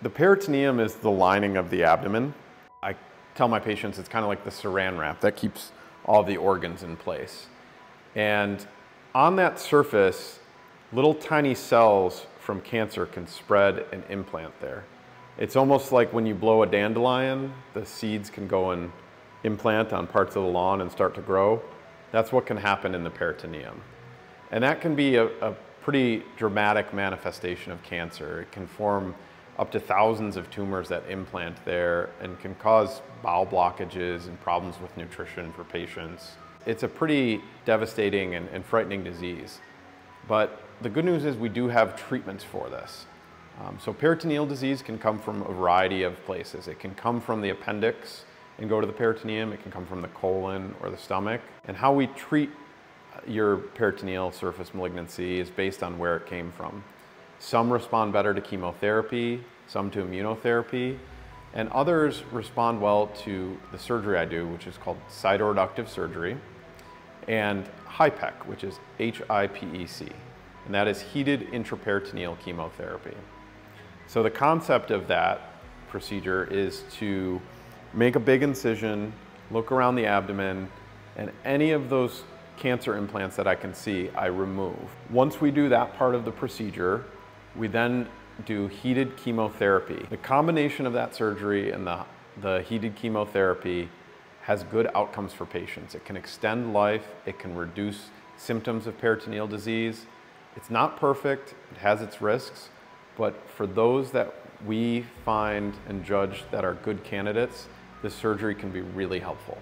The peritoneum is the lining of the abdomen. I tell my patients it's kind of like the saran wrap that keeps all the organs in place. And on that surface, little tiny cells from cancer can spread and implant there. It's almost like when you blow a dandelion, the seeds can go and implant on parts of the lawn and start to grow. That's what can happen in the peritoneum. And that can be a, a pretty dramatic manifestation of cancer. It can form up to thousands of tumors that implant there and can cause bowel blockages and problems with nutrition for patients. It's a pretty devastating and, and frightening disease. But the good news is we do have treatments for this. Um, so peritoneal disease can come from a variety of places. It can come from the appendix and go to the peritoneum. It can come from the colon or the stomach. And how we treat your peritoneal surface malignancy is based on where it came from. Some respond better to chemotherapy, some to immunotherapy, and others respond well to the surgery I do, which is called cytoreductive surgery, and HIPEC, which is H-I-P-E-C, and that is heated intraperitoneal chemotherapy. So the concept of that procedure is to make a big incision, look around the abdomen, and any of those cancer implants that I can see, I remove. Once we do that part of the procedure, we then do heated chemotherapy. The combination of that surgery and the, the heated chemotherapy has good outcomes for patients. It can extend life, it can reduce symptoms of peritoneal disease. It's not perfect, it has its risks, but for those that we find and judge that are good candidates, this surgery can be really helpful.